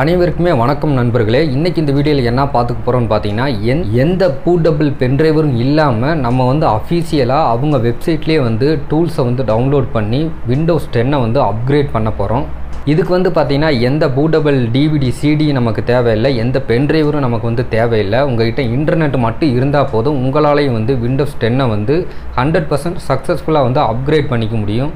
அனைவருக்குமே வணக்கம் நண்பர்களே. இன்றைக்கி இந்த வீடியோவில் என்ன பார்த்துக்க போகிறோம்னு பார்த்தீங்கன்னா எந் எந்த பூட்டபிள் பென்ட்ரைவரும் இல்லாமல் நம்ம வந்து அஃபீஷியலாக அவங்க வெப்சைட்லேயே வந்து டூல்ஸை வந்து டவுன்லோட் பண்ணி விண்டோஸ் டென்னை வந்து அப்கிரேட் பண்ண போகிறோம் இதுக்கு வந்து பார்த்தீங்கன்னா எந்த பூட்டபிள் டிவிடி சிடி நமக்கு தேவையில்லை. எந்த பென்ட்ரைவரும் நமக்கு வந்து தேவையில்லை. உங்ககிட்ட இன்டர்நெட் மட்டும் இருந்தால் போதும். உங்களாலேயும் வந்து விண்டோஸ் டென்னை வந்து ஹண்ட்ரட் பர்சன்ட் சக்ஸஸ்ஃபுல்லாக வந்து அப்கிரேட் பண்ணிக்க முடியும்.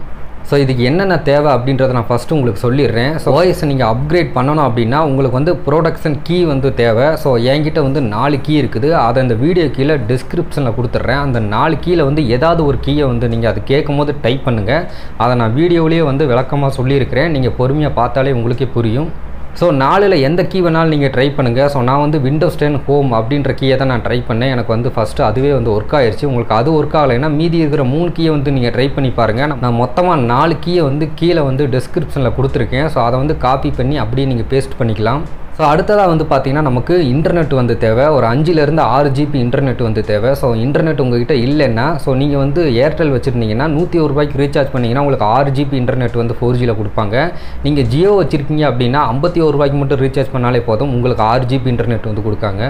ஸோ இதுக்கு என்னென்ன தேவை அப்படின்றத நான் ஃபஸ்ட்டு உங்களுக்கு சொல்லிடுறேன். ஸோ ஓஎஸ் நீங்கள் அப்கிரேட் பண்ணணும் அப்படின்னா உங்களுக்கு வந்து ப்ரொடக்ஷன் கீ வந்து தேவை. ஸோ என்கிட்ட வந்து நாலு கீ இருக்குது. அதை அந்த வீடியோ கீழே டிஸ்கிரிப்ஷனில் கொடுத்துட்றேன். அந்த நாலு கீழே வந்து ஏதாவது ஒரு கீயை வந்து நீங்கள் அது கேட்கும் போது டைப் பண்ணுங்கள் அதை நான் வீடியோவிலேயே வந்து விளக்கமாக சொல்லியிருக்கிறேன். நீங்கள் பொறுமையாக பார்த்தாலே உங்களுக்கே புரியும். ஸோ நாலில் எந்த கீ வேணாலும் நீங்கள் ட்ரை பண்ணுங்கள் ஸோ நான் வந்து விண்டோஸ் டென் ஹோம் அப்படின்ற கீயை தான் நான் ட்ரை பண்ணேன். எனக்கு வந்து ஃபஸ்ட்டு அதுவே வந்து ஒர்க் ஆயிடுச்சு உங்களுக்கு அது ஒர்க் ஆகலைன்னா மீதி இருக்கிற மூணு கீயை வந்து நீங்கள் ட்ரை பண்ணி பாருங்கள் நான் மொத்தமாக நாலு கீயை வந்து கீழே வந்து டிஸ்கிரிப்ஷனில் கொடுத்துருக்கேன். ஸோ அதை வந்து காப்பி பண்ணி அப்படியே நீங்கள் பேஸ்ட் பண்ணிக்கலாம். ஸோ அடுத்ததாக வந்து பார்த்தீங்கன்னா நமக்கு இன்டர்நெட் வந்து தேவை. ஒரு அஞ்சுலேருந்து ஆறு ஜிபி இன்டர்நெட் வந்து தேவை. ஸோ இன்டர்நெட் உங்ககிட்ட இல்லைன்னா ஸோ நீங்கள் வந்து ஏர்டெல் வச்சுருந்தீங்கன்னா நூற்றி ஒரு ரூபாய்க்கு ரீசார்ஜ் பண்ணிங்கன்னா உங்களுக்கு ஆறு ஜிபி இன்டர்நெட் வந்து ஃபோர் ஜியில் கொடுப்பாங்க. நீங்கள் ஜியோ வச்சுருக்கீங்க அப்படின்னா ஐம்பத்தி ஒரு ரூபாய்க்கு மட்டும் ரீசார்ஜ் பண்ணாலே போதும் உங்களுக்கு ஆறு ஜிபி இன்டர்நெட் வந்து கொடுக்காங்க.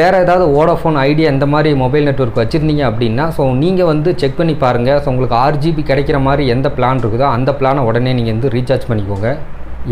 வேறு ஏதாவது ஓடோஃபோன் ஐடியா இந்த மாதிரி மொபைல் நெட்ஒர்க் வச்சுருந்தீங்க அப்படின்னா ஸோ நீங்கள் வந்து செக் பண்ணி பாருங்கள் ஸோ உங்களுக்கு ஆறு ஜிபி கிடைக்கிற மாதிரி எந்த பிளான் இருக்குதோ அந்த பிளானை உடனே நீங்கள் வந்து ரீசார்ஜ் பண்ணிக்கோங்க.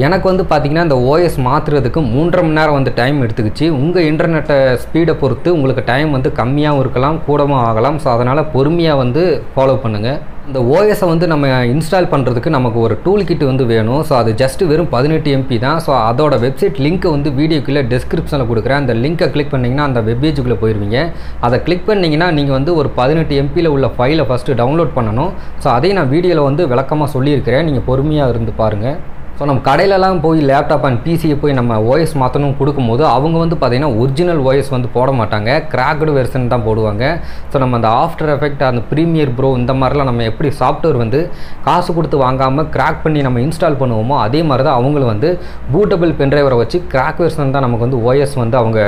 எனக்கு வந்து பார்த்திங்கன்னா இந்த ஓஎஸ் மாற்றுறதுக்கு மூன்றரை மணி நேரம் வந்து டைம் எடுத்துக்கிச்சு. உங்கள் இன்டர்நெட்டை ஸ்பீடை பொறுத்து உங்களுக்கு டைம் வந்து கம்மியாகவும் இருக்கலாம் கூடவும் ஆகலாம். ஸோ அதனால் பொறுமையாக வந்து ஃபாலோ பண்ணுங்கள் இந்த ஓஎஸை வந்து நம்ம இன்ஸ்டால் பண்ணுறதுக்கு நமக்கு ஒரு டூல் கிட் வந்து வேணும். ஸோ அது ஜஸ்ட் வெறும் பதினெட்டு எம்பி தான். ஸோ அதோட வெப்சைட் லிங்க்கை வந்து வீடியோக்குள்ளே டிஸ்கிரிப்ஷனில் கொடுக்குறேன். அந்த லிங்க்கை கிளிக் பண்ணிங்கன்னா அந்த வெப்பேஜுக்குள்ளே போயிடுவீங்க அதை கிளிக் பண்ணிங்கன்னா நீங்கள் வந்து ஒரு பதினெட்டு எம்பியில் உள்ள ஃபைலை ஃபஸ்ட்டு டவுன்லோட் பண்ணணும். ஸோ அதையும் நான் வீடியோவில் வந்து விளக்கமாக சொல்லியிருக்கிறேன். நீங்கள் பொறுமையாக இருந்து பாருங்கள் ஸோ நம்ம கடையிலலாம் போய் லேப்டாப் அண்ட் பிசியை போய் நம்ம ஓஎஸ் மாற்றணும் கொடுக்கும்போது அவங்க வந்து பார்த்திங்கன்னா ஒரிஜினல் ஓஎஸ் வந்து போட மாட்டாங்க. கிராக்டு வெர்ஷன் தான் போடுவாங்க. ஸோ நம்ம அந்த ஆஃப்டர் எஃபெக்ட் அந்த ப்ரீமியர் ப்ரோ இந்த மாதிரிலாம் நம்ம எப்படி சாஃப்ட்வேர் வந்து காசு கொடுத்து வாங்காமல் கிராக் பண்ணி நம்ம இன்ஸ்டால் பண்ணுவோமோ அதே மாதிரி தான் அவங்களும் வந்து பூட்டபிள் பென்ட்ரைவரை வச்சு கிராக் வெர்ஷன் தான் நமக்கு வந்து ஓஎஸ் வந்து அவங்க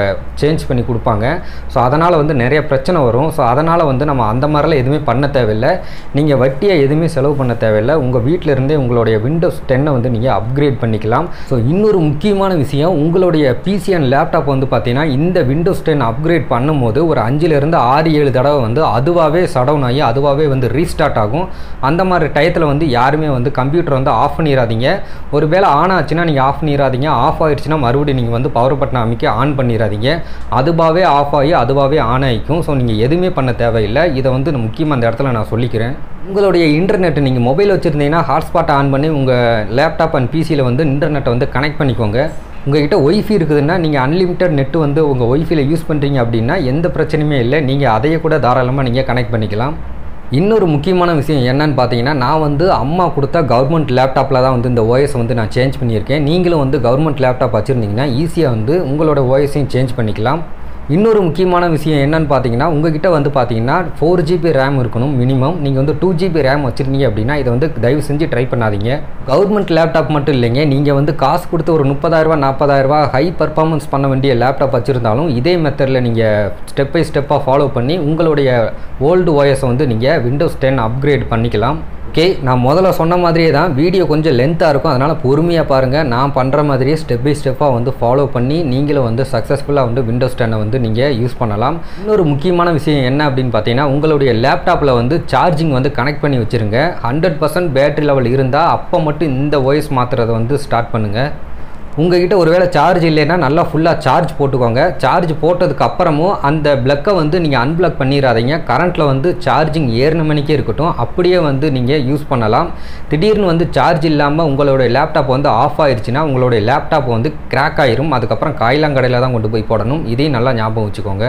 சேஞ்ச் பண்ணி கொடுப்பாங்க. ஸோ அதனால் வந்து நிறைய பிரச்சனை வரும். ஸோ அதனால் வந்து நம்ம அந்த மாதிரிலாம் எதுவுமே பண்ண தேவையில்லை. நீங்கள் வட்டியை எதுவுமே செலவு பண்ண தேவையில்லை. உங்கள் வீட்டில் இருந்தே உங்களுடைய விண்டோஸ் டென்னை வந்து நீங்கள் அப்கிரேட் பண்ணிக்கலாம். ஸோ இன்னொரு முக்கியமான விஷயம் உங்களுடைய பிசி அண்ட் லேப்டாப் வந்து பார்த்தீங்கன்னா இந்த விண்டோஸ் டென் அப்கிரேட் பண்ணும்போது ஒரு அஞ்சுலேருந்து ஆறு ஏழு தடவை வந்து அதுவாகவே சடவுன் ஆகி அதுவாகவே வந்து ரீஸ்டார்ட் ஆகும். அந்த மாதிரி டயத்தில் வந்து யாருமே வந்து கம்ப்யூட்டர் வந்து ஆஃப் பண்ணிடாதீங்க ஒரு வேளை ஆன் ஆச்சுன்னா நீங்கள் ஆஃப் பண்ணிடாதீங்க ஆஃப் ஆகிடுச்சுன்னா மறுபடியும் நீங்கள் வந்து பவர் பட்டன் அமைக்க ஆன் பண்ணிடாதீங்க அதுவாகவே ஆஃப் ஆகி அதுவாகவே ஆன் ஆகிக்கும். ஸோ நீங்கள் எதுவுமே பண்ண தேவையில்லை. இதை வந்து முக்கியமாக அந்த இடத்துல நான் சொல்லிக்கிறேன். உங்களுடைய இன்டர்நெட் நீங்கள் மொபைல் வச்சுருந்தீங்கன்னா ஹாட்ஸ்பாட் ஆன் பண்ணி உங்கள் லேப்டாப் அண்ட் பிசியில் வந்து இன்டர்நெட்டை வந்து கனெக்ட் பண்ணிக்கோங்க. உங்கள்கிட்ட ஒய்ஃபி இருக்குதுன்னா நீங்கள் அன்லிமிட்டட் நெட்டு வந்து உங்கள் ஒய்ஃபியில் யூஸ் பண்ணுறீங்க அப்படின்னா எந்த பிரச்சனையுமே இல்லை. நீங்கள் அதையே கூட தாராளமாக நீங்கள் கனெக்ட் பண்ணிக்கலாம். இன்னொரு முக்கியமான விஷயம் என்னன்னு பார்த்தீங்கன்னா நான் வந்து அம்மா கொடுத்த கவர்மெண்ட் லேப்டாப்பில் தான் வந்து இந்த ஓஎஸ் வந்து நான் சேஞ்ச் பண்ணியிருக்கேன். நீங்களும் வந்து கவர்மெண்ட் லேப்டாப் வச்சுருந்தீங்கன்னா ஈஸியாக வந்து உங்களோட ஓஎஸையும் சேஞ்ச் பண்ணிக்கலாம். இன்னொரு முக்கியமான விஷயம் என்னன்னு பார்த்தீங்கன்னா உங்ககிட்ட வந்து பார்த்தீங்கன்னா ஃபோர் ஜிபி ரேம் இருக்கணும் மினிமம் நீங்கள் வந்து டூ ஜிபி ரேம் வச்சுருந்தீங்க அப்படின்னா இதை வந்து தயவு செஞ்சு ட்ரை பண்ணாதீங்க. கவர்மெண்ட் லேப்டாப் மட்டும் இல்லைங்க. நீங்கள் வந்து காசு கொடுத்து ஒரு முப்பதாயிரரூபா நாற்பதாயிரரூபா ஹை பர்ஃபார்மன்ஸ் பண்ண வேண்டிய லேப்டாப் வச்சுருந்தாலும் இதே மெத்தடில் நீங்கள் ஸ்டெப் பை ஸ்டெப்பாக ஃபாலோ பண்ணி உங்களுடைய ஓல்டு ஓஎஸை வந்து நீங்கள் விண்டோஸ் டென் அப்கிரேட் பண்ணிக்கலாம். ஓகே நான் முதல்ல சொன்ன மாதிரியே தான் வீடியோ கொஞ்சம் லென்த்தாக இருக்கும். அதனால் பொறுமையாக பாருங்கள் நான் பண்ணுற மாதிரியே ஸ்டெப் பை ஸ்டெப்பாக வந்து ஃபாலோ பண்ணி நீங்களும் வந்து சக்ஸஸ்ஃபுல்லாக வந்து விண்டோஸ் டென்னை வந்து நீங்கள் யூஸ் பண்ணலாம். இன்னொரு முக்கியமான விஷயம் என்ன அப்படின்னு பார்த்தீங்கன்னா உங்களுடைய லேப்டாப்பில் வந்து சார்ஜிங் வந்து கனெக்ட் பண்ணி வச்சுருங்க. ஹண்ட்ரட் பர்சன்ட் பேட்டரி லெவல் இருந்தால் அப்போ மட்டும் இந்த ஒய்ஸ் மாற்றுறதை வந்து ஸ்டார்ட் பண்ணுங்கள் உங்ககிட்ட ஒருவேளை சார்ஜ் இல்லைன்னா நல்லா ஃபுல்லாக சார்ஜ் போட்டுக்கோங்க. சார்ஜ் போட்டதுக்கு அப்புறமும் அந்த ப்ளக்கை வந்து நீங்கள் அன்பிளக் பண்ணிடாதீங்க கரண்ட்டில் வந்து சார்ஜிங் ஏறின மணிக்கே இருக்கட்டும். அப்படியே வந்து நீங்கள் யூஸ் பண்ணலாம். திடீர்னு வந்து சார்ஜ் இல்லாமல் உங்களுடைய லேப்டாப் வந்து ஆஃப் ஆயிடுச்சுன்னா உங்களுடைய லேப்டாப் வந்து கிராக் ஆயிரும். அதுக்கப்புறம் காயிலாங்கடையில் தான் கொண்டு போய் போடணும். இதையும் நல்லா ஞாபகம் வச்சுக்கோங்க.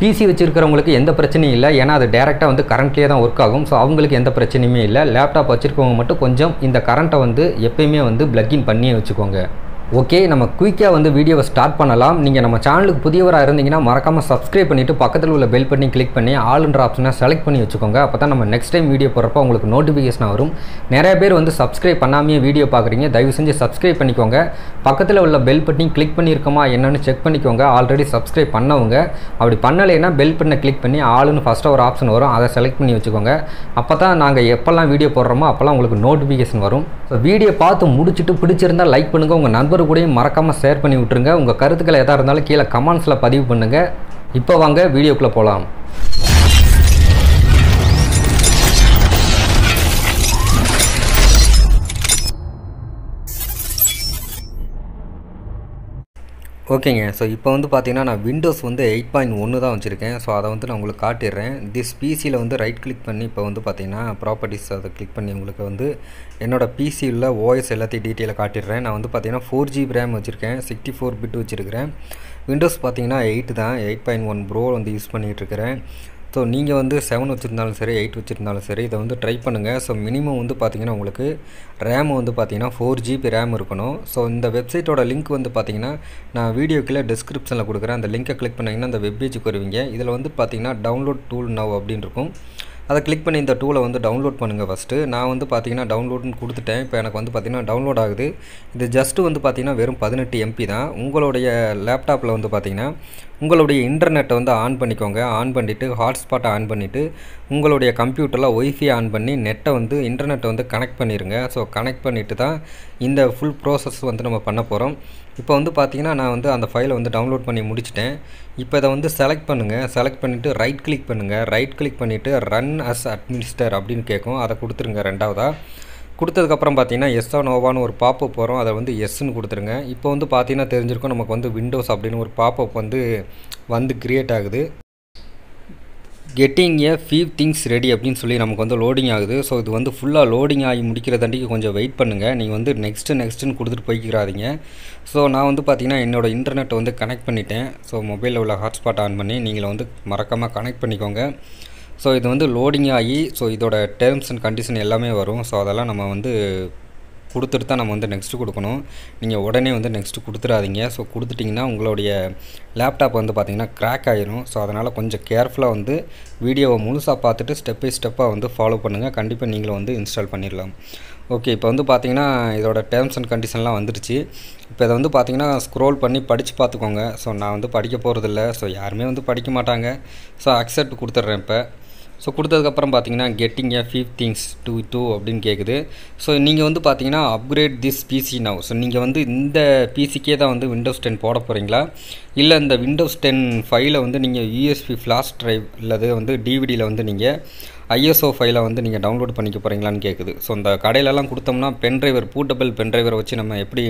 பிசி வச்சுருக்கிறவங்களுக்கு எந்த பிரச்சனையும் இல்லை. ஏன்னா அது டேரெக்டாக வந்து கரண்ட்லேயே தான் ஒர்க் ஆகும். ஸோ அவங்களுக்கு எந்த பிரச்சனையுமே இல்லை. லேப்டாப் வச்சுருக்கவங்க மட்டும் கொஞ்சம் இந்த கரண்ட்டை வந்து எப்பயுமே வந்து ப்ளக்இன் பண்ணியே வச்சுக்கோங்க. ஓகே நம்ம குயிக்காக வந்து வீடியோவை ஸ்டார்ட் பண்ணலாம். நீங்கள் நம்ம சேனலுக்கு புதியவராக இருந்தீங்கன்னா மறக்காமல் சப்ஸ்கிரைப் பண்ணிவிட்டு பக்கத்தில் உள்ள பெல் பண்ணி கிளிக் பண்ணி ஆளுன்ற ஆப்ஷனை செலக்ட் பண்ணி வச்சுக்கோங்க. அப்போ தான் நம்ம நெக்ஸ்ட் டைம் வீடியோ போடுறப்போ உங்களுக்கு நோட்டிஃபிகேஷன் வரும். நிறைய பேர் வந்து சப்ஸ்கிரைப் பண்ணாமையே வீடியோ பார்க்குறீங்க. தயவு செஞ்சு சப்ஸ்கிரைப் பண்ணிக்கோங்க. பக்கத்தில் உள்ள பெல் பட்டனி கிளிக் பண்ணியிருக்கோமா என்னென்னு செக் பண்ணிக்கோங்க. ஆல்ரெடி சப்ஸ்கிரைப் பண்ணவங்க. அப்படி பண்ணலைன்னா பெல் பட்டனை கிளிக் பண்ணி ஆளுன்னு ஃபஸ்ட்டாக ஒரு ஆப்ஷன் வரும். அதை செலக்ட் பண்ணி வச்சுக்கோங்க. அப்போ தான் நாங்கள் எப்போல்லாம் வீடியோ போடுறோமோ அப்போல்லாம் உங்களுக்கு நோட்டிஃபிகேஷன் வரும். ஸோ வீடியோ பார்த்து முடிச்சுட்டு பிடிச்சிருந்தா லைக் பண்ணுங்கள் உங்கள் நண்பர் நண்பர் கூடயும் மறக்காமல் ஷேர் பண்ணி விட்டுருங்க. உங்கள் கருத்துக்களை எதாக இருந்தாலும் கீழே கமெண்ட்ஸில் பதிவு பண்ணுங்கள் இப்போ வாங்க வீடியோக்குள்ளே போகலாம் ஓகேங்க. ஸோ இப்போ வந்து பார்த்தீங்கன்னா நான் விண்டோஸ் வந்து எயிட் பாயிண்ட் ஒன்று தான் வச்சுருக்கேன். ஸோ அதை வந்து நான் உங்களுக்கு காட்டிடுறேன். திஸ் பிசியில் வந்து ரைட் கிளிக் பண்ணி இப்போ வந்து பார்த்தீங்கன்னா ப்ராப்பர்ட்டிஸ் அதை கிளிக் பண்ணி உங்களுக்கு வந்து என்னோடய பிசியில் ஓஎஸ் எல்லாத்தையும் டீட்டெயிலாக காட்டிடுறேன். நான் வந்து பார்த்தீங்கன்னா ஃபோர் ஜிபி ரேம் வச்சுருக்கேன். சிக்ஸ்டி ஃபோர் பிட் வச்சுருக்கிறேன். விண்டோஸ் பார்த்தீங்கன்னா எயிட் தான். எயிட் பாயிண்ட் ஒன் ப்ரோ வந்து யூஸ் பண்ணிகிட்டு இருக்கிறேன். ஸோ நீங்கள் வந்து செவன் வச்சுருந்தாலும் சரி எயிட் வச்சுருந்தாலும் சரி இதை வந்து ட்ரை பண்ணுங்கள் ஸோ மினிமம் வந்து பார்த்தீங்கன்னா உங்களுக்கு ரேம் வந்து பார்த்தீங்கன்னா ஃபோர் ஜிபி ரேம் இருக்கணும். ஸோ இந்த வெப்சைட்டோட லிங்க் வந்து பார்த்தீங்கன்னா நான் வீடியோக்குள்ளே டிஸ்கிரிப்ஷனில் கொடுக்குறேன். அந்த லிங்க்கை கிளிக் பண்ணிங்கன்னா அந்த வெப் பேஜுக்கு வருவீங்க. இதில் வந்து பார்த்தீங்கன்னா டவுன்லோட் டூல் நவ் அப்படின்னு இருக்கும். அதை கிளிக் பண்ணி இந்த டூலை வந்து டவுன்லோட் பண்ணுங்கள் ஃபஸ்ட்டு நான் வந்து பார்த்தீங்கன்னா டவுன்லோடுன்னு கொடுத்துட்டேன். இப்போ எனக்கு வந்து பார்த்தீங்கன்னா டவுன்லோட் ஆகுது. இது ஜஸ்ட்டு வந்து பார்த்தீங்கன்னா வெறும் பதினெட்டு எம்பி தான். உங்களுடைய லேப்டாப்பில் வந்து பார்த்தீங்கன்னா உங்களுடைய இன்டர்நெட்டை வந்து ஆன் பண்ணிக்கோங்க. ஆன் பண்ணிவிட்டு ஹாட்ஸ்பாட்டை ஆன் பண்ணிவிட்டு உங்களுடைய கம்ப்யூட்டரில் ஒய்ஃபை ஆன் பண்ணி நெட்டை வந்து இன்டர்நெட்டை வந்து கனெக்ட் பண்ணிடுங்க ஸோ கனெக்ட் பண்ணிவிட்டு தான் இந்த ஃபுல் ப்ரோசஸ் வந்து நம்ம பண்ண போகிறோம் இப்போ வந்து பார்த்தீங்கன்னா நான் வந்து அந்த ஃபைலை வந்து டவுன்லோட் பண்ணி முடிச்சிட்டேன். இப்போ இதை வந்து செலக்ட் பண்ணுங்கள் செலக்ட் பண்ணிவிட்டு ரைட் கிளிக் பண்ணுங்கள் ரைட் கிளிக் பண்ணிவிட்டு ரன் அஸ் அட்மினிஸ்டர் அப்படின்னு கேட்கும் அதை கொடுத்துருங்க ரெண்டாவதாக கொடுத்ததுக்கப்புறம் பார்த்தீங்கன்னா எஸ்ஸா நோவான்னு ஒரு பாப்பப் போகிறோம் அதை வந்து எஸ்ன்னு கொடுத்துருங்க. இப்போ வந்து பார்த்தீங்கன்னா தெரிஞ்சிருக்கும் நமக்கு வந்து விண்டோஸ் அப்படின்னு ஒரு பாப்பப் வந்து வந்து க்ரியேட் ஆகுது. Getting a few things ready அப்படின்னு சொல்லி நமக்கு வந்து லோடிங் ஆகுது. ஸோ இது வந்து ஃபுல்லாக லோடிங் ஆகி முடிக்கிறதாண்டிக்கு கொஞ்சம் வெயிட் பண்ணுங்கள் நீங்கள் வந்து நெக்ஸ்ட்டு நெக்ஸ்ட்டுன்னு கொடுத்துட்டு போய்க்கிறாதீங்க. ஸோ நான் வந்து பார்த்தீங்கன்னா என்னோடய இன்டர்நெட்டை வந்து கனெக்ட் பண்ணிட்டேன். ஸோ மொபைலில் உள்ள ஹாட்ஸ்பாட் ஆன் பண்ணி நீங்கள் வந்து மறக்காமல் கனெக்ட் பண்ணிக்கோங்க. ஸோ இது வந்து லோடிங் ஆகி ஸோ இதோட டேர்ம்ஸ் அண்ட் கண்டிஷன் எல்லாமே வரும். ஸோ அதெல்லாம் நம்ம வந்து கொடுத்துட்டு தான் நம்ம வந்து நெக்ஸ்ட்டு கொடுக்கணும். நீங்கள் உடனே வந்து நெக்ஸ்ட்டு கொடுத்துடாதீங்க. ஸோ கொடுத்துட்டிங்கன்னா உங்களுடைய லேப்டாப் வந்து பார்த்திங்கன்னா க்ராக் ஆகிரும் ஸோ அதனால் கொஞ்சம் கேர்ஃபுல்லாக வந்து வீடியோவை முழுசாக பார்த்துட்டு ஸ்டெப் பை ஸ்டெப்பாக வந்து ஃபாலோ பண்ணுங்கள் கண்டிப்பாக நீங்களும் வந்து இன்ஸ்டால் பண்ணிடலாம். ஓகே இப்போ வந்து பார்த்தீங்கன்னா இதோட டேர்ம்ஸ் அண்ட் கண்டிஷன்லாம் வந்துருச்சு. இப்போ இதை வந்து பார்த்தீங்கன்னா ஸ்க்ரோல் பண்ணி படித்து பார்த்துக்கோங்க. ஸோ நான் வந்து படிக்க போகிறதில்ல ஸோ யாருமே வந்து படிக்க மாட்டாங்க. ஸோ அக்செப்ட் கொடுத்துட்றேன் இப்போ. ஸோ கொடுத்ததுக்கப்புறம் பார்த்தீங்கன்னா getting a few things to to அப்படின்னு கேட்குது ஸோ நீங்கள் வந்து பார்த்தீங்கன்னா upgrade this PC now so நீங்கள் வந்து இந்த பிசிக்கே தான் வந்து விண்டோஸ் டென் போட போகிறீங்களா இல்லை இந்த விண்டோஸ் டென் ஃபைலை வந்து நீங்கள் யூஎஸ்பி ஃப்ளாஷ் ட்ரைவ் இல்லது வந்து டிவிடியில் வந்து நீங்கள் ஐஎஸ்ஓ ஃபைலை வந்து நீங்கள் டவுன்லோட் பண்ணிக்க போகிறீங்களான்னு கேட்குது ஸோ இந்த கடையிலலாம் கொடுத்தோம்னா பென் டிரைவர் பூட்டபிள் பென் டிரைவரை வச்சு நம்ம எப்படி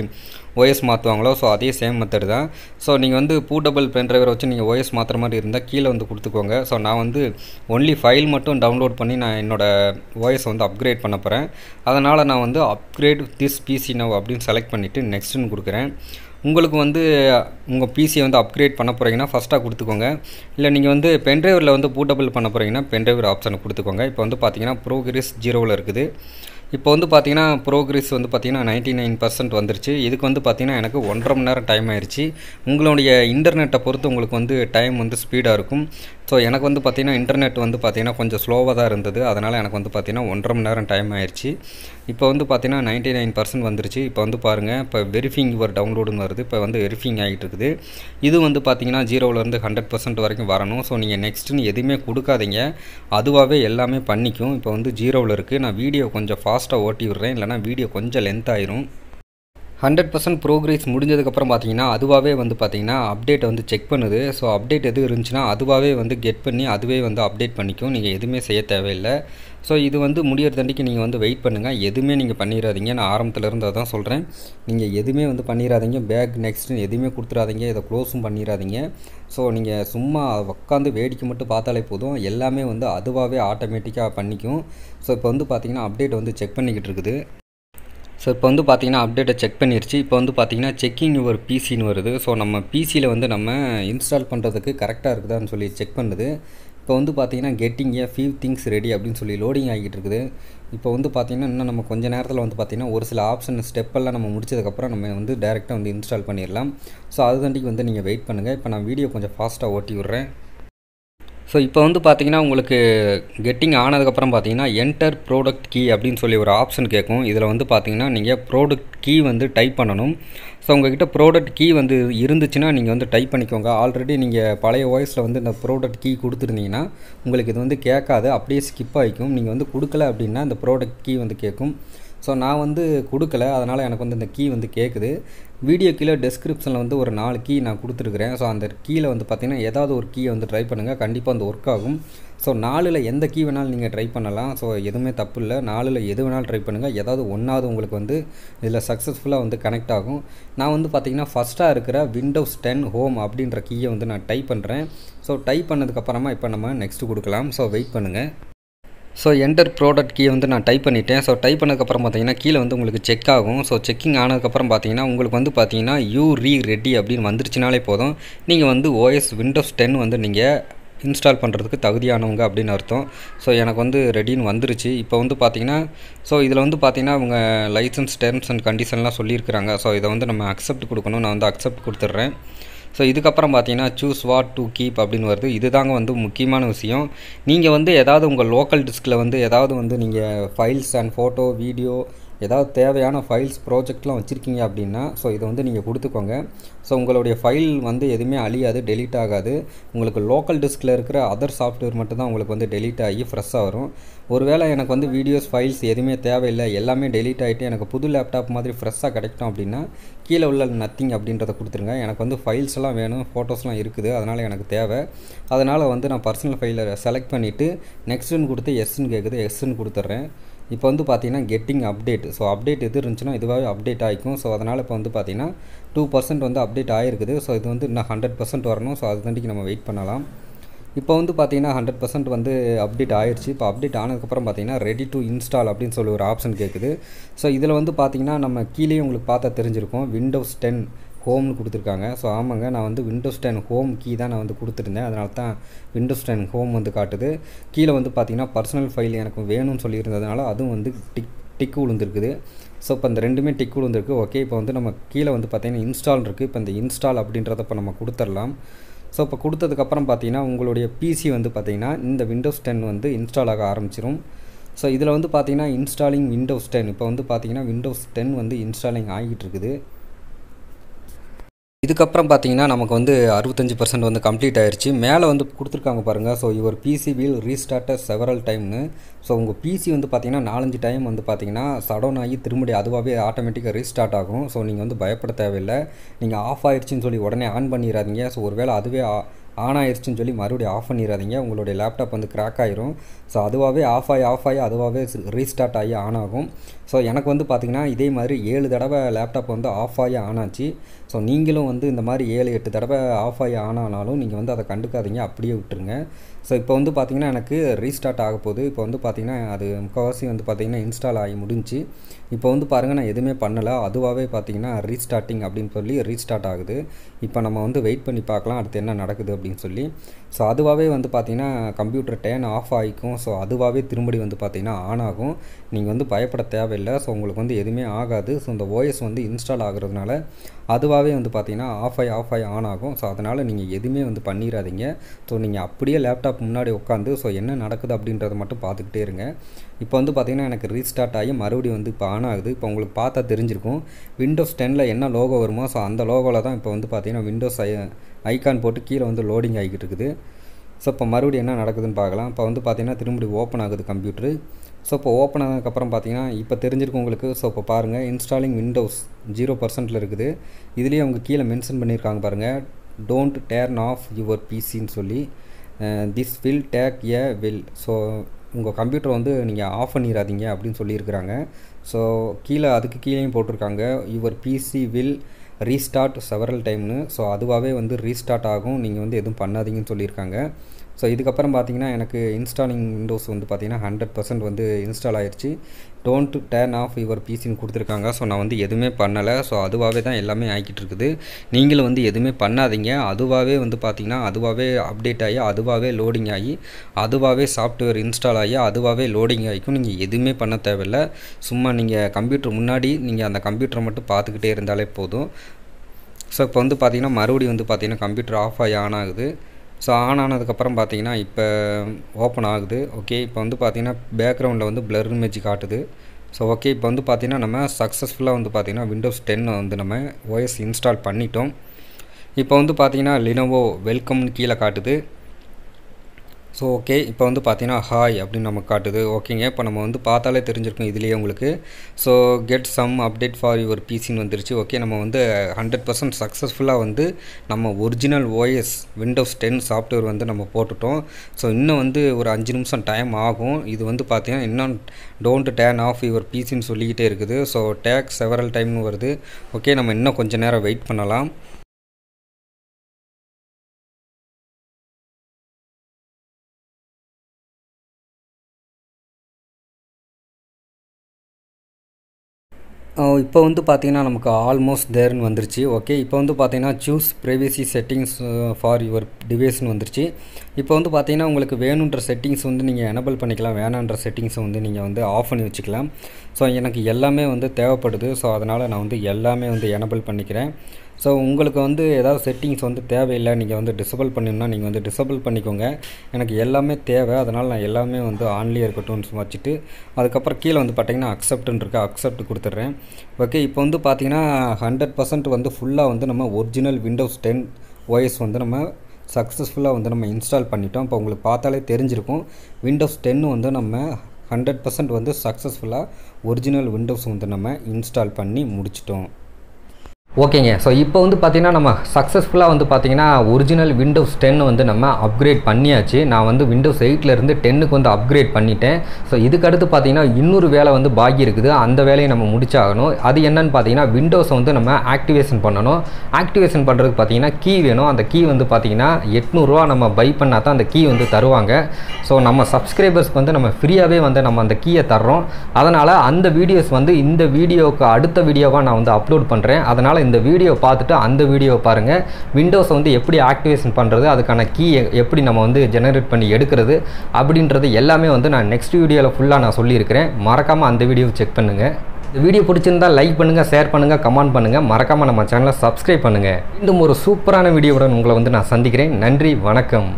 ஓஎஸ் மாற்றுவாங்களோ ஸோ அதே சேம் மெத்தட் தான். ஸோ நீங்கள் வந்து பூட்டபிள் பென் டிரைவரை வச்சு நீங்கள் ஓஎஸ் மாற்றுற மாதிரி இருந்தால் கீழே வந்து கொடுத்துக்கோங்க. ஸோ நான் வந்து ஒன்லி ஃபைல் மட்டும் டவுன்லோட் பண்ணி நான் என்னோடய ஓஎஸ் வந்து அப்கிரேட் பண்ண போகிறேன் அதனால் நான் வந்து அப்கிரேட் திஸ் பிசி நவ் அப்படின்னு செலக்ட் பண்ணிவிட்டு நெக்ஸ்ட்டுன்னு கொடுக்குறேன். உங்களுக்கு வந்து உங்கள் பிசியை வந்து அப்கிரேட் பண்ண போகிறீங்கன்னா ஃபஸ்ட்டாக கொடுத்துக்கோங்க. இல்லை நீங்கள் வந்து பென்ட்ரைவரில் வந்து பூட்டபிள் பண்ண போகிறீங்கன்னா பென்ட்ரைவர் ஆப்ஷனை கொடுத்துக்கோங்க. இப்போ வந்து பார்த்தீங்கன்னா ப்ரோகிரிஸ் ஜீரோவில் இருக்குது. இப்போ வந்து பார்த்தீங்கன்னா ப்ரோக்ரெஸ் வந்து பார்த்திங்கன்னா நைன்ட்டி நைன் பர்சன்ட் வந்துருச்சு. இதுக்கு வந்து பார்த்தீங்கன்னா எனக்கு ஒன்றரை மணி நேரம் டைம் ஆயிடுச்சு உங்களுடைய இன்டர்நெட்டை பொறுத்து உங்களுக்கு வந்து டைம் வந்து ஸ்பீடாக இருக்கும். ஸோ எனக்கு வந்து பார்த்திங்கன்னா இன்டர்நெட் வந்து பார்த்திங்கன்னா கொஞ்சம் ஸ்லோவாக தான் இருந்தது. அதனால் எனக்கு வந்து பார்த்திங்கன்னா ஒன்றரை மணி நேரம் டைம் ஆயிடுச்சு இப்போ வந்து பார்த்திங்கன்னா நைன்ட்டி நைன் பர்சன்ட் வந்துருச்சு. இப்போ வந்து பாருங்கள் இப்போ வெரிஃபிங் ஒரு டவுன்லோடுன்னு வருது. இப்போ வந்து வெரிஃபிங் ஆகிட்டு இருக்குது. இது வந்து பார்த்திங்கன்னா ஜீரோவிலேருந்து ஹண்ட்ரட் பர்சன்ட் வரைக்கும் வரணும். ஸோ நீங்கள் நெக்ஸ்ட்டுன்னு எதுவுமே கொடுக்காதீங்க. அதுவாகவே எல்லாமே பண்ணிக்கும். இப்போ வந்து ஜீரோவில் இருக்குது நான் வீடியோ கொஞ்சம் ஃபாஸ்ட் ஃபாஸ்ட்டாக ஓட்டி விடுறேன். இல்லைனா வீடியோ கொஞ்சம் லென்த் ஆயிரும். ஹண்ட்ரட் பர்சன்ட் ப்ரோக்ரேஸ் முடிஞ்சதுக்கப்புறம் பார்த்தீங்கன்னா அதுவாகவே வந்து பார்த்தீங்கன்னா அப்டேட்டை வந்து செக் பண்ணுது. ஸோ அப்டேட் எது இருந்துச்சுன்னா அதுவாகவே வந்து கெட் பண்ணி அதுவே வந்து அப்டேட் பண்ணிக்கும். நீங்கள் எதுவுமே செய்ய தேவையில்லை. ஸோ இது வந்து முடியறதாண்டிக்கு நீங்கள் வந்து வெயிட் பண்ணுங்கள் எதுவுமே நீங்கள் பண்ணிடாதீங்க நான் ஆரம்பத்துலேருந்து அதான் சொல்கிறேன் நீங்கள் எதுவுமே வந்து பண்ணிடாதீங்க பேக் நெக்ஸ்ட்டு எதுவுமே கொடுத்துடாதீங்க இதை க்ளோஸும் பண்ணிடாதீங்க ஸோ நீங்கள் சும்மா உட்காந்து வேடிக்கை மட்டும் பார்த்தாலே போதும். எல்லாமே வந்து அதுவாகவே ஆட்டோமேட்டிக்காக பண்ணிக்கும். ஸோ இப்போ வந்து பார்த்திங்கன்னா அப்டேட் வந்து செக் பண்ணிக்கிட்டு இருக்குது. ஸோ இப்போ வந்து பார்த்தீங்கன்னா அப்டேட்டை செக் பண்ணிருச்சு. இப்போ வந்து பார்த்தீங்கன்னா செக்கிங் ஒரு பிசின்னு வருது. ஸோ நம்ம பிசியில் வந்து நம்ம இன்ஸ்டால் பண்ணுறதுக்கு கரெக்டாக இருக்குதான்னு சொல்லி செக் பண்ணுது. இப்போ வந்து பார்த்தீங்கன்னா getting a few things ready அப்படின்னு சொல்லி லோடிங் ஆகிட்டு இருக்குது இப்போ வந்து பார்த்திங்கன்னா இன்னும் நம்ம கொஞ்ச நேரத்தில் வந்து பார்த்திங்கன்னா ஒரு சில ஆப்ஷன் ஸ்டெப்பெல்லாம் நம்ம முடிச்சதுக்கப்புறம் நம்ம வந்து டேரெக்டாக வந்து இன்ஸ்டால் பண்ணிடலாம். ஸோ அது தாண்டிக்கு வந்து நீங்கள் வெயிட் பண்ணுங்கள் இப்போ நான் வீடியோ கொஞ்சம் ஃபாஸ்ட்டாக ஓட்டி விட்றேன். ஸோ இப்போ வந்து பார்த்தீங்கன்னா உங்களுக்கு கெட்டிங் ஆனதுக்கப்புறம் பார்த்தீங்கன்னா என்டர் ப்ராடக்ட் கீ அப்படின்னு சொல்லி ஒரு ஆப்ஷன் கேட்கும். இதில் வந்து பார்த்தீங்கன்னா நீங்கள் ப்ராடக்ட் கீ வந்து டைப் பண்ணணும். ஸோ உங்ககிட்ட ப்ராடக்ட் கீ வந்து இருந்துச்சுன்னா நீங்கள் வந்து டைப் பண்ணிக்கோங்க. ஆல்ரெடி நீங்கள் பழைய வாய்ஸில் வந்து இந்த ப்ராடக்ட் கீ கொடுத்துருந்தீங்கன்னா உங்களுக்கு இது வந்து கேட்காது. அப்படியே ஸ்கிப் ஆகிக்கும் நீங்கள் வந்து கொடுக்கல அப்படின்னா இந்த ப்ராடக்ட் கீ வந்து கேட்கும். ஸோ நான் வந்து கொடுக்கல. அதனால் எனக்கு வந்து இந்த கீ வந்து கேட்குது. வீடியோ கீழே டெஸ்கிரிப்ஷனில் வந்து ஒரு நாலு கீ நான் கொடுத்துருக்குறேன். ஸோ அந்த கீழே வந்து பார்த்திங்கன்னா ஏதாவது ஒரு கீயை வந்து ட்ரை பண்ணுங்கள் கண்டிப்பாக அந்த ஒர்க் ஆகும். ஸோ நாலில் எந்த கீ வேணாலும் நீங்கள் ட்ரை பண்ணலாம். ஸோ எதுவுமே தப்பு இல்லை. நாலில் எது வேணாலும் ட்ரை பண்ணுங்கள் ஏதாவது ஒன்றாவது உங்களுக்கு வந்து இதில் சக்ஸஸ்ஃபுல்லாக வந்து கனெக்ட் ஆகும். நான் வந்து பார்த்திங்கன்னா ஃபஸ்ட்டாக இருக்கிற விண்டோஸ் டென் ஹோம் அப்படின்ற கீயை வந்து நான் டைப் பண்ணுறேன் ஸோ டைப் பண்ணதுக்கப்புறமா இப்போ நம்ம நெக்ஸ்ட்டு கொடுக்கலாம். ஸோ வெயிட் பண்ணுங்கள் ஸோ என்டர் ப்ராடக்ட் கீயை வந்து நான் டைப் பண்ணிட்டேன். ஸோ டைப் பண்ணதுக்கப்புறம் பார்த்தீங்கன்னா கீழே வந்து உங்களுக்கு செக் ஆகும். ஸோ செக்கிங் ஆனதுக்கப்புறம் பார்த்தீங்கன்னா உங்களுக்கு வந்து பார்த்தீங்கன்னா யூ ரீ ரெடி அப்படின்னு வந்துருச்சுனாலே போதும். நீங்கள் வந்து ஓஎஸ் விண்டோஸ் டென் வந்து நீங்கள் இன்ஸ்டால் பண்ணுறதுக்கு தகுதியானவங்க அப்படின்னு அர்த்தம். ஸோ எனக்கு வந்து ரெடின்னு வந்துருச்சு. இப்போ வந்து பார்த்தீங்கன்னா ஸோ இதில் வந்து பார்த்தீங்கன்னா அவங்க லைசன்ஸ் டேர்ம்ஸ் அண்ட் கண்டிஷன்லாம் சொல்லியிருக்கிறாங்க. ஸோ இதை வந்து நம்ம அக்செப்ட் கொடுக்கணும். நான் வந்து அக்செப்ட் கொடுத்துட்றேன். ஸோ இதுக்கப்புறம் பார்த்தீங்கன்னா சூஸ் வாட் டு கீப் அப்படின்னு வருது. இதுதாங்க வந்து முக்கியமான விஷயம். நீங்கள் வந்து ஏதாவது உங்கள் லோக்கல் டிஸ்கில் வந்து ஏதாவது வந்து நீங்கள் ஃபைல்ஸ் அண்ட் ஃபோட்டோ வீடியோ ஏதாவது தேவையான ஃபைல்ஸ் ப்ராஜெக்ட்லாம் வச்சுருக்கீங்க அப்படின்னா ஸோ இதை வந்து நீங்கள் கொடுத்துக்கோங்க. ஸோ உங்களுடைய ஃபைல் வந்து எதுவுமே அழியாது டெலீட் ஆகாது. உங்களுக்கு லோக்கல் டிஸ்கில் இருக்கிற அதர் சாஃப்ட்வேர் மட்டும்தான் உங்களுக்கு வந்து டெலீட் ஆகி ஃப்ரெஷ்ஷாக வரும். ஒருவேளை எனக்கு வந்து வீடியோஸ் ஃபைல்ஸ் எதுவுமே தேவையில்லை எல்லாமே டெலீட் ஆகிட்டு எனக்கு புது லேப்டாப் மாதிரி ஃப்ரெஷ்ஷாக கிடைக்கட்டும் அப்படின்னா கீழே உள்ள நத்திங் அப்படின்றத கொடுத்துருங்க. எனக்கு வந்து ஃபைல்ஸ் எல்லாம் வேணும் ஃபோட்டோஸ்லாம் இருக்குது அதனால் எனக்கு தேவை. அதனால் வந்து நான் பர்சனல் ஃபைலை செலக்ட் பண்ணிவிட்டு நெக்ஸ்ட்டுன்னு கொடுத்து எஸ்ன்னு கேட்குது எஸ்ன்னு கொடுத்துட்றேன். இப்போ வந்து பார்த்தீங்கன்னா கெட்டிங் அப்டேட் ஸோ அப்டேட் எது இருந்துச்சுன்னா இதுவாகவே அப்டேட் ஆகிக்கும் ஸோ அதனால் இப்போ வந்து பார்த்தீங்கன்னா டூ பர்சன்ட் வந்து அப்டேட் ஆகிருக்குது ஸோ இது வந்து இன்னும் ஹண்ட்ரட் பர்சன்ட் வரணும். ஸோ அது தாண்டிக்கு நம்ம வெயிட் பண்ணலாம். இப்போ வந்து பார்த்தீங்கன்னா ஹண்ட்ரட் பர்சன்ட் வந்து அப்டேட் ஆயிடுச்சு இப்போ அப்டேட் ஆனதுக்கப்புறம் பார்த்தீங்கன்னா ரெடி டு இன்ஸ்டால் அப்படின்னு சொல்லி ஒரு ஆப்ஷன் கேட்குது ஸோ இதில் வந்து பார்த்தீங்கன்னா நம்ம கீழே உங்களுக்கு பார்த்தா தெரிஞ்சிருக்கும். விண்டோஸ் டென் ஹோம்னு கொடுத்துருக்காங்க. ஸோ ஆமாங்க நான் வந்து விண்டோஸ் டென் ஹோம் கீ தான் நான் வந்து கொடுத்துருந்தேன். அதனால தான் விண்டோஸ் டென் ஹோம் வந்து காட்டுது. கீழே வந்து பார்த்தீங்கன்னா பர்சனல் ஃபைல் எனக்கு வேணும்னு சொல்லியிருந்ததுனால அதுவும் வந்து டிக் டிக் விழுந்துருக்குது ஸோ இப்போ இந்த ரெண்டுமே டிக் விழுந்துருக்கு ஓகே இப்போ வந்து நம்ம கீழே வந்து பார்த்தீங்கன்னா இன்ஸ்டால் இருக்குது இப்போ இந்த இன்ஸ்டால் அப்படின்றத இப்போ நம்ம கொடுத்துடலாம். ஸோ இப்போ கொடுத்ததுக்கப்புறம் பார்த்தீங்கன்னா உங்களுடைய பிசி வந்து பார்த்திங்கன்னா இந்த விண்டோஸ் டென் வந்து இன்ஸ்டால் ஆக ஆரம்பிச்சிரும். ஸோ இதில் வந்து பார்த்திங்கன்னா இன்ஸ்டாலிங் விண்டோஸ் டென் இப்போ வந்து பார்த்தீங்கன்னா விண்டோஸ் டென் வந்து இன்ஸ்டாலிங் ஆகிட்டு இருக்குது. இதுக்கப்புறம் பார்த்தீங்கன்னா நமக்கு வந்து அறுபத்தஞ்சு பர்சன்ட் வந்து கம்ப்ளீட் ஆயிடுச்சு மேலே வந்து கொடுத்துருக்காங்க பாருங்கள் so your PC will restart several டைம்னு ஸோ உங்கள் பிசி வந்து பார்த்தீங்கன்னா நாலஞ்சு டைம் வந்து பார்த்தீங்கன்னா சடவுன் ஆகி திரும்படி அதுவாகவே ஆட்டோமேட்டிக்காக ரீஸ்டார்ட் ஆகும். ஸோ நீங்கள் வந்து பயப்பட தேவையில்லை. நீங்கள் ஆஃப் ஆயிடுச்சுன்னு சொல்லி உடனே ஆன் பண்ணிடாதீங்க ஸோ ஒருவேளை அதுவே ஆன் ஆயிடுச்சுன்னு சொல்லி மறுபடியும் ஆஃப் பண்ணிடாதீங்க உங்களுடைய லேப்டாப் வந்து கிராக் ஆயிரும். ஸோ அதுவாகவே ஆஃப் ஆகி ஆஃப் ஆகி அதுவாகவே ரீஸ்டார்ட் ஆகி ஆன் ஆகும். ஸோ எனக்கு வந்து பார்த்திங்கன்னா இதே மாதிரி ஏழு தடவை லேப்டாப் வந்து ஆஃப் ஆகி ஆன் ஆச்சு. ஸோ நீங்களும் வந்து இந்த மாதிரி ஏழு எட்டு தடவை ஆஃப் ஆகி ஆன் ஆனாலும் நீங்கள் வந்து அதை கண்டுக்காதீங்க. அப்படியே விட்டுருங்க. ஸோ இப்போ வந்து பார்த்திங்கன்னா எனக்கு ரீஸ்டார்ட் ஆக போகுது. இப்போ வந்து பார்த்திங்கன்னா அது முக்கால்வாசி வந்து பார்த்திங்கன்னா இன்ஸ்டால் ஆகி முடிஞ்சு. இப்போ வந்து பாருங்கள் நான் எதுவுமே பண்ணலை. அதுவாகவே பார்த்திங்கன்னா ரீஸ்டார்டிங் அப்படின்னு சொல்லி ரீஸ்டார்ட் ஆகுது. இப்போ நம்ம வந்து வெயிட் பண்ணி பார்க்கலாம் அடுத்து என்ன நடக்குது அப்படின்னு சொல்லி. ஸோ அதுவாகவே வந்து பார்த்திங்கன்னா கம்ப்யூட்டர் டேன் ஆஃப் ஆகிக்கும். ஸோ அதுவாகவே திரும்படி வந்து பார்த்திங்கன்னா ஆன் ஆகும். நீங்கள் வந்து பயப்பட தேவையில்லை. ஸோ உங்களுக்கு வந்து எதுவுமே ஆகாது. ஸோ இந்த ஓஎஸ் வந்து இன்ஸ்டால் ஆகுறதுனால அதுவாகவே வந்து பார்த்திங்கன்னா ஆஃப் ஆகி ஆஃப் ஆகி ஆன் ஆகும். ஸோ அதனால் நீங்கள் எதுவுமே வந்து பண்ணிடாதீங்க. ஸோ நீங்கள் அப்படியே லேப்டாப் முன்னாடி உட்காந்து ஸோ என்ன நடக்குது அப்படின்றத மட்டும் பார்த்துக்கிட்டே இருங்க. இப்போ வந்து பார்த்திங்கன்னா எனக்கு ரீஸ்டார்ட் ஆகி மறுபடியும் வந்து இப்போ ஆன் ஆகுது. இப்போ உங்களுக்கு பார்த்தா தெரிஞ்சிருக்கும். விண்டோஸ் டெனில் என்ன லோகோ வருமோ ஸோ அந்த லோகோவில் தான் இப்போ வந்து பார்த்திங்கன்னா விண்டோஸ் ஐ ஐக்கான் போட்டு கீழே வந்து லோடிங் ஆகிக்கிட்டு இருக்குது. ஸோ இப்போ மறுபடியும் என்ன நடக்குதுன்னு பார்க்கலாம். இப்போ வந்து பார்த்திங்கன்னா திரும்பி ஓப்பன் ஆகுது கம்ப்யூட்ரு ஸோ இப்போ ஓப்பன் ஆனதுக்கப்புறம் பார்த்தீங்கன்னா இப்போ தெரிஞ்சிருக்கும் உங்களுக்கு. ஸோ இப்போ பாருங்கள் இன்ஸ்டாலிங் விண்டோஸ் ஜீரோ பர்சன்ட்டில் இருக்குது. இதுலேயே அவங்க கீழே மென்ஷன் பண்ணியிருக்காங்க பாருங்கள் டோன்ட் டேர்ன் ஆஃப் யுவர் பிசின்னு சொல்லி. This will take a while so உங்கள் கம்ப்யூட்டர் வந்து நீங்கள் ஆஃப் பண்ணிடாதீங்க அப்படின்னு சொல்லியிருக்கிறாங்க. ஸோ கீழே அதுக்கு கீழேயும் போட்டிருக்காங்க. Your PC will restart several டைம்னு ஸோ அதுவாகவே வந்து ரீஸ்டார்ட் ஆகும். நீங்கள் வந்து எதுவும் பண்ணாதீங்கன்னு சொல்லியிருக்காங்க. ஸோ இதுக்கப்புறம் பார்த்தீங்கன்னா எனக்கு இன்ஸ்டாலிங் விண்டோஸ் வந்து பார்த்தீங்கன்னா ஹண்ட்ரட் பர்சன்ட் வந்து இன்ஸ்டால் ஆயிடுச்சு டோன்ட் டேர்ன் ஆஃப் யுவர் பிசின்னு கொடுத்துருக்காங்க. ஸோ நான் வந்து எதுவுமே பண்ணலை. ஸோ அதுவாகவே தான் எல்லாமே ஆகிக்கிட்டு இருக்குது. நீங்களும் வந்து எதுவுமே பண்ணாதீங்க. அதுவாகவே வந்து பார்த்திங்கன்னா அதுவாகவே அப்டேட் ஆகி அதுவாகவே லோடிங் ஆகி அதுவாகவே சாஃப்ட்வேர் இன்ஸ்டால் ஆகி அதுவாகவே லோடிங் ஆகிக்கும். நீங்கள் எதுவுமே பண்ண தேவையில்லை. சும்மா நீங்கள் கம்ப்யூட்டர் முன்னாடி நீங்கள் அந்த கம்ப்யூட்டரை மட்டும் பார்த்துக்கிட்டே இருந்தாலே போதும். ஸோ இப்போ வந்து பார்த்திங்கன்னா மறுபடியும் வந்து பார்த்திங்கன்னா கம்ப்யூட்டர் ஆஃப் ஆகி ஆன் ஆகுது. ஸோ ஆன் ஆனதுக்கப்புறம் பார்த்தீங்கன்னா இப்போ ஓப்பன் ஆகுது. ஓகே இப்போ வந்து பார்த்தீங்கன்னா பேக்ரவுண்டில் வந்து பிளர் இமேஜ் காட்டுது. ஸோ ஓகே இப்போ வந்து பார்த்தீங்கன்னா நம்ம சக்ஸஸ்ஃபுல்லாக வந்து பார்த்தீங்கன்னா விண்டோஸ் டென்னை வந்து நம்ம ஓஎஸ் இன்ஸ்டால் பண்ணிட்டோம். இப்போ வந்து பார்த்தீங்கன்னா லினோவோ வெல்கம்னு கீழே காட்டுது. ஸோ ஓகே இப்போ வந்து பார்த்தீங்கன்னா ஹாய் அப்படின்னு நமக்கு காட்டுது. ஓகேங்க இப்போ நம்ம வந்து பார்த்தாலே தெரிஞ்சிருக்கும் இதுலேயே உங்களுக்கு. So get some update for your பிசின்னு வந்துருச்சு. ஓகே நம்ம வந்து ஹண்ட்ரட் பர்சன்ட் சக்ஸஸ்ஃபுல்லாக வந்து நம்ம original OS Windows ten software வந்து நம்ம போட்டுட்டோம். ஸோ இன்னும் வந்து ஒரு அஞ்சு நிமிஷம் டைம் ஆகும். இது வந்து பார்த்தீங்கன்னா இன்னும் டோன்ட் டேன் ஆஃப் யுவர் பிசின்னு சொல்லிக்கிட்டே இருக்குது. ஸோ டேக் செவரல் டைம்னு வருது. ஓகே நம்ம இன்னும் கொஞ்சம் நேரம் வெயிட் பண்ணலாம். இப்போ வந்து பார்த்திங்கன்னா நமக்கு ஆல்மோஸ்ட் தேர்னு வந்துருச்சு. ஓகே இப்போ வந்து பார்த்திங்கன்னா choose privacy settings for your டிவைஸ்னு வந்துருச்சு. இப்போ வந்து பார்த்திங்கன்னா உங்களுக்கு வேணுன்ற செட்டிங்ஸ் வந்து நீங்கள் எனபிள் பண்ணிக்கலாம். வேணான்ற செட்டிங்ஸை வந்து நீங்கள் வந்து ஆஃப் பண்ணி வச்சுக்கலாம். ஸோ எனக்கு எல்லாமே வந்து தேவைப்படுது. ஸோ அதனால் நான் வந்து எல்லாமே வந்து எனபிள் பண்ணிக்கிறேன். ஸோ உங்களுக்கு வந்து ஏதாவது செட்டிங்ஸ் வந்து தேவையில்லை நீங்கள் வந்து டிசபிள் பண்ணணும்னா நீங்கள் வந்து டிசபிள் பண்ணிக்கோங்க. எனக்கு எல்லாமே தேவை. அதனால் நான் எல்லாமே வந்து ஆன்லேயே இருக்கட்டும்னு வச்சுட்டு அதுக்கப்புறம் கீழே வந்து பார்த்திங்கன்னா அக்செப்ட்னு இருக்குது அக்செப்ட் கொடுத்துட்றேன். ஓகே இப்போ வந்து பார்த்தீங்கன்னா ஹண்ட்ரட் பர்சன்ட் வந்து ஃபுல்லாக வந்து நம்ம ஒரிஜினல் விண்டோஸ் டென் ஓஎஸ் வந்து நம்ம சக்ஸஸ்ஃபுல்லாக வந்து நம்ம இன்ஸ்டால் பண்ணிட்டோம். இப்போ உங்களுக்கு பார்த்தாலே தெரிஞ்சிருக்கும். விண்டோஸ் டென்னு வந்து நம்ம ஹண்ட்ரட் பர்சன்ட் வந்து சக்ஸஸ்ஃபுல்லாக ஒரிஜினல் விண்டோஸ் வந்து நம்ம இன்ஸ்டால் பண்ணி முடிச்சிட்டோம். ஓகேங்க. ஸோ இப்போ வந்து பார்த்திங்கன்னா நம்ம சக்ஸஸ்ஃபுல்லாக வந்து பார்த்திங்கன்னா ஒரிஜினல் விண்டோஸ் டென் வந்து நம்ம அப்கிரேட் பண்ணியாச்சு. நான் வந்து விண்டோஸ் எயிட்லேருந்து டென்னுக்கு வந்து அப்கிரேட் பண்ணிட்டேன். ஸோ இதுக்கடுத்து பார்த்தீங்கன்னா இன்னொரு வேலை வந்து பாக்கி இருக்குது. அந்த வேலையை நம்ம முடிச்சாகணும். அது என்னன்னு பார்த்தீங்கன்னா விண்டோஸை வந்து நம்ம ஆக்டிவேஷன் பண்ணணும். ஆக்டிவேஷன் பண்ணுறதுக்கு பார்த்தீங்கன்னா கீ வேணும். அந்த கீ வந்து பார்த்தீங்கன்னா எட்நூறுரூவா நம்ம பை பண்ணால் தான் அந்த கீ வந்து தருவாங்க. ஸோ நம்ம சப்ஸ்கிரைபர்ஸ்க்கு வந்து நம்ம ஃப்ரீயாகவே வந்து நம்ம அந்த கீயை தர்றோம். அதனால் அந்த வீடியோஸ் வந்து இந்த வீடியோவுக்கு அடுத்த வீடியோவாக நான் வந்து அப்லோட் பண்ணுறேன் அதனால் இந்த வீடியோ பார்த்துட்டு அந்த வீடியோவை பாருங்கள் விண்டோஸை வந்து எப்படி ஆக்டிவேஷன் பண்ணுறது அதுக்கான கீ எப்படி நம்ம வந்து ஜெனரேட் பண்ணி எடுக்கிறது அப்படின்றது எல்லாமே வந்து நான் நெக்ஸ்ட் வீடியோவில் ஃபுல்லாக நான் சொல்லியிருக்கிறேன். மறக்காமல் அந்த வீடியோவை செக் பண்ணுங்கள் இந்த வீடியோ பிடிச்சிருந்தா லைக் பண்ணுங்கள் ஷேர் பண்ணுங்கள் கமெண்ட் பண்ணுங்கள் மறக்காமல் நம்ம சேனலை சப்ஸ்கிரைப் பண்ணுங்கள் இன்னும் ஒரு சூப்பரான வீடியோவுடன் உங்களை வந்து நான் சந்திக்கிறேன். நன்றி வணக்கம்.